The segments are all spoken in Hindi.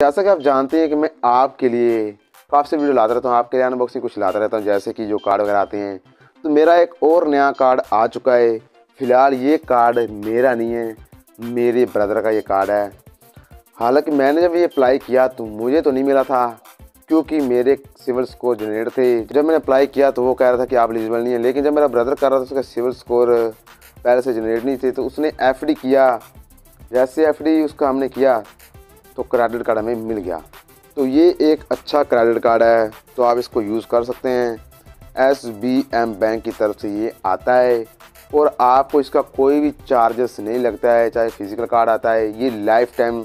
जैसा कि आप जानते हैं कि मैं आपके लिए काफ़ी वीडियो लाता रहता हूँ, आपके लिए अनबॉक्सिंग कुछ लाता रहता हूँ, जैसे कि जो कार्ड वगैरह आते हैं। तो मेरा एक और नया कार्ड आ चुका है। फ़िलहाल ये कार्ड मेरा नहीं है, मेरे ब्रदर का ये कार्ड है। हालाँकि मैंने जब ये अप्लाई किया तो मुझे तो नहीं मिला था, क्योंकि मेरे सिविल स्कोर जनरेट थे। जब मैंने अप्लाई किया तो वो कह रहा था कि आप एलिजिबल नहीं है, लेकिन जब मेरा ब्रदर कर रहा था, उसका सिविल स्कोर पहले से जनरेट नहीं थे तो उसने एफडी किया। जैसे एफडी उसका हमने किया तो क्रेडिट कार्ड हमें मिल गया। तो ये एक अच्छा क्रेडिट कार्ड है तो आप इसको यूज़ कर सकते हैं। एस बी एम बैंक की तरफ़ से ये आता है, और आपको इसका कोई भी चार्जेस नहीं लगता है, चाहे फ़िज़िकल कार्ड आता है, ये life time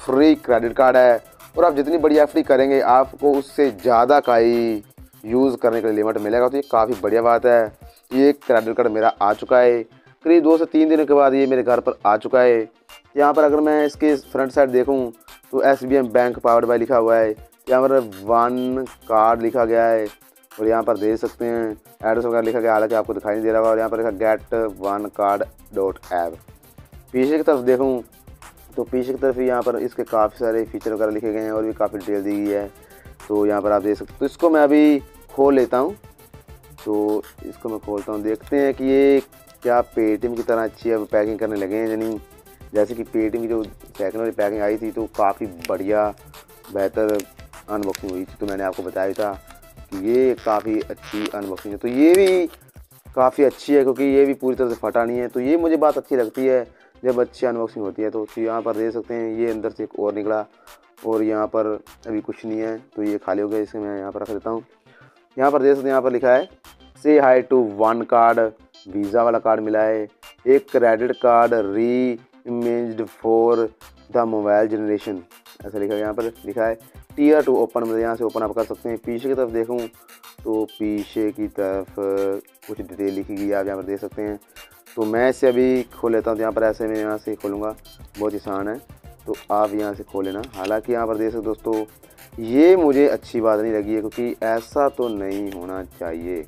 free credit card है। और आप जितनी बड़ी एफ़ करेंगे, आपको उससे ज़्यादा का ही यूज़ करने का लिमिट मिलेगा। तो ये काफ़ी बढ़िया बात है। ये क्रेडिट कार्ड मेरा आ चुका है। करीब दो से तीन दिनों के बाद ये मेरे घर पर आ चुका है। यहाँ पर अगर मैं इसके फ्रंट साइड देखूँ तो S B M bank powered by लिखा हुआ है। यहाँ पर वन कार्ड लिखा गया है, और यहाँ पर देख सकते हैं एड्रेस वगैरह लिखा गया, हालाँकि आपको दिखाई नहीं दे रहा होगा, और यहाँ पर लिखा get one card dot app पीछे की तरफ़ देखूँ तो पीछे की तरफ़ ही यहाँ पर इसके काफ़ी सारे फीचर वगैरह लिखे गए हैं, और भी काफ़ी डिटेल दी गई है। तो यहाँ पर आप देख सकते तो इसको मैं अभी खोल लेता हूँ। तो इसको मैं खोलता हूँ, देखते हैं कि ये क्या पेटीएम की तरह अच्छी है पैकिंग करने लगे हैं यानी जैसे कि पेटीएम की जो सेकेंड वाली पैकिंग आई थी तो काफ़ी बढ़िया, बेहतर अनबॉक्सिंग हुई थी तो मैंने आपको बताया था कि ये काफ़ी अच्छी अनबॉक्सिंग है। तो ये भी काफ़ी अच्छी है, क्योंकि ये भी पूरी तरह से फटा नहीं है। तो ये मुझे बात अच्छी लगती है जब अच्छी अनबॉक्सिंग होती है तो यहाँ पर देख सकते हैं, ये अंदर से एक और निकला और यहाँ पर अभी कुछ नहीं है तो ये खाली हो गया इसे मैं यहाँ पर रख देता हूँ। यहाँ पर देख सकते हैं, यहाँ पर लिखा है say hi to one card Visa वाला कार्ड मिला है, एक credit card re imaged for the mobile generation ऐसा लिखा है यहाँ पर, लिखा है टीयर टू ओपन मतलब यहाँ से ओपन आप कर सकते हैं। पीछे की तरफ़ देखूँ तो पीछे की तरफ़ कुछ डिटेल लिखी गई आप यहाँ पर देख सकते हैं। तो मैं इसे अभी खोल लेता हूँ तो यहाँ पर ऐसे मैं यहाँ से खोलूँगा। बहुत आसान है। तो आप यहाँ से खोल लेना। हालाँकि यहाँ पर देख सकते दोस्तों, ये मुझे अच्छी बात नहीं लगी है, क्योंकि ऐसा तो नहीं होना चाहिए।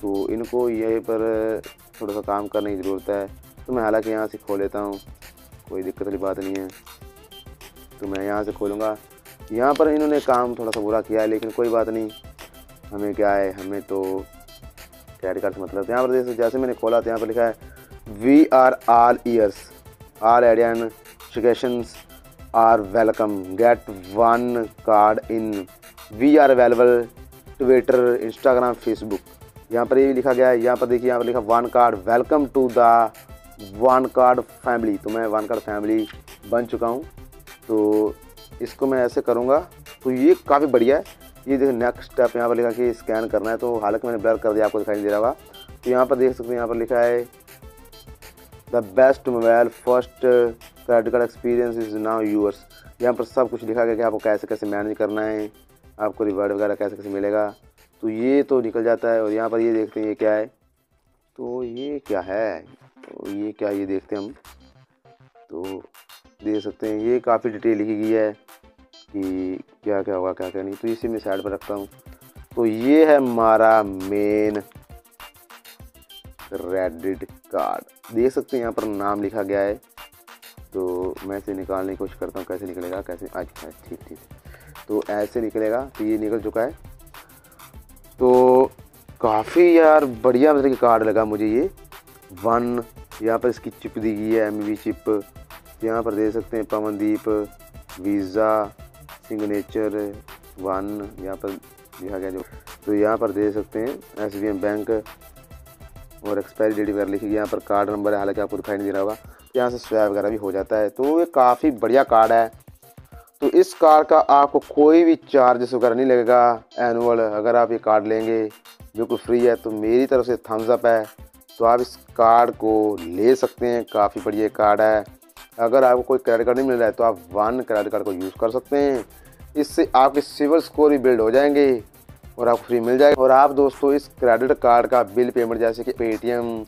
तो इनको यहीं पर थोड़ा सा काम करने की ज़रूरत है। तो मैं हालाँकि यहाँ से खोल लेता हूँ। कोई दिक्कत वाली बात नहीं है। तो मैं यहाँ से खोलूँगा। यहाँ पर इन्होंने काम थोड़ा सा बुरा किया है, लेकिन कोई बात नहीं। हमें क्या है? हमें तो क्रेडिट कार्ड से मतलब यहाँ पर जैसे जैसे मैंने खोला तो यहाँ पर लिखा है we are all ears all एडियन educations are welcome get one card in we are available Twitter Instagram Facebook यहाँ पर ये लिखा गया है। यहाँ पर देखिए, यहाँ पर लिखा one card welcome to the one card family तो मैं वन कार्ड फैमिली बन चुका हूँ। तो इसको मैं ऐसे करूँगा। तो ये काफ़ी बढ़िया है। ये देखो नेक्स्ट स्टेप यहाँ पर लिखा कि स्कैन करना है। तो हालाँकि मैंने ब्लर कर दिया, आपको दिखाई नहीं दे रहा होगा। तो यहाँ पर देख सकते हैं, यहाँ पर लिखा है the best mobile first credit card experience is now yours यहाँ पर सब कुछ लिखा गया कि आपको कैसे कैसे मैनेज करना है, आपको रिवार्ड वगैरह कैसे कैसे मिलेगा। तो ये तो निकल जाता है। और यहाँ पर ये देखते हैं, ये क्या है? तो ये क्या है? तो ये क्या ये देखते हैं हम। तो देख सकते हैं। ये काफ़ी डिटेल लिखी गई है कि क्या क्या होगा क्या क्या नहीं। तो इसी में साइड पर रखता हूँ। तो ये है हमारा मेन क्रेडिट कार्ड देख सकते हैं, यहाँ पर नाम लिखा गया है। तो मैं इसे निकालने की कोशिश करता हूँ, कैसे निकलेगा, कैसे अच्छा ठीक ठीक। तो ऐसे निकलेगा तो ये निकल चुका है। तो काफ़ी यार बढ़िया मतलब कि कार्ड लगा मुझे ये। वन, यहाँ पर इसकी चिप दी गई है एमवी चिप यहाँ पर दे सकते हैं पवनदीप वीज़ा सिग्नेचर वन यहाँ पर लिखा गया जो तो यहाँ पर दे सकते हैं एस बैंक और एक्सपायरी डेट वगैरह लिखी गई यहाँ पर कार्ड नंबर है, हालाँकि आपको दिखाई नहीं दे रहा होगा। यहाँ से स्वैप वगैरह भी हो जाता है। तो ये काफ़ी बढ़िया कार्ड है। तो इस कार्ड का आपको कोई भी चार्जेस वगैरह नहीं लगेगा एनुअल अगर आप ये कार्ड लेंगे बिल्कुल फ्री है तो मेरी तरफ़ से थम्स अप है। तो आप इस कार्ड को ले सकते हैं। काफ़ी बढ़िया कार्ड है। अगर आपको कोई क्रेडिट कार्ड नहीं मिल रहा है तो आप वन क्रेडिट कार्ड को यूज़ कर सकते हैं। इससे आपके सिविल स्कोर भी बिल्ड हो जाएँगे और आपको फ्री मिल जाएगा। और आप दोस्तों, इस क्रेडिट कार्ड का बिल पेमेंट जैसे कि पेटीएम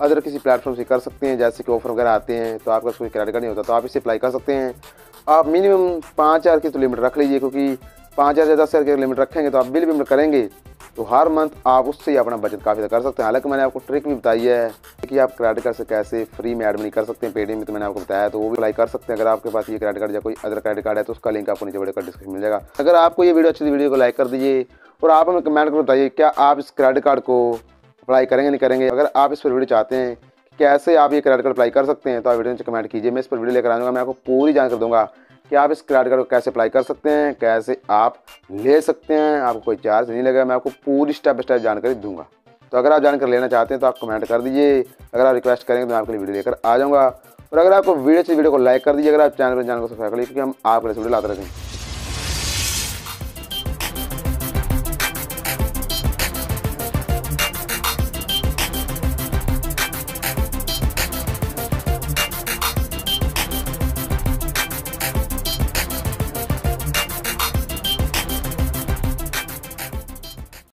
अदर किसी प्लेटफॉर्म से कर सकते हैं। जैसे कि ऑफ़र वगैरह आते हैं तो आपका कोई क्रेडिट कार्ड नहीं होता तो आप इसे अप्लाई कर सकते हैं। आप मिनिमम पाँच हज़ार की तो लिमिट रख लीजिए, क्योंकि पाँच हज़ार से दस हज़ार की लिमिट रखेंगे तो आप बिल पेमेंट करेंगे। तो हर मंथ आप उससे ही अपना बचत काफ़ी कर सकते हैं। हालाँकि मैंने आपको ट्रिक भी बताई है कि आप क्रेडिट कार्ड से कैसे फ्री में एड मनी कर सकते हैं, पेटीएम में तो मैंने आपको बताया तो वो भी अप्लाई कर सकते हैं। अगर आपके पास ये क्रेडिट कार्ड या कोई अदर क्रेडिट कार्ड है तो उसका लिंक आपको नीचे वीडियो डिस्क्रिप्शन मिल जाएगा अगर आपको ये वीडियो अच्छी वीडियो को लाइक कर दीजिए और आप हमें कमेंट कर बताइए, क्या आप इस क्रेडिट कार्ड को अप्लाई करेंगे, नहीं करेंगे? अगर आप इस पर वीडियो चाहते हैं कैसे आप ये क्रेडिट कार्ड अप्लाई कर सकते हैं तो आप वीडियो नीचे कमेंट कीजिए। मैं इस पर वीडियो लेकर आऊँगा, मैं आपको पूरी जानकारी दूँगा। कि आप इस क्रेडिट कार्ड को कैसे अप्लाई कर सकते हैं, कैसे आप ले सकते हैं, आपको कोई चार्ज नहीं लगेगा, मैं आपको पूरी स्टेप स्टेप जानकारी दूँगा। तो अगर आप जानकारी लेना चाहते हैं तो आप कमेंट कर दीजिए। अगर आप रिक्वेस्ट करेंगे तो मैं आपके लिए वीडियो लेकर आ जाऊँगा। और अगर आपको वीडियो से वीडियो को लाइक कर दीजिए। अगर आप चैनल पर चैनल को सब्सक्राइब कर लीजिए, क्योंकि हम आपके लिए वीडियो लाते रहते हैं।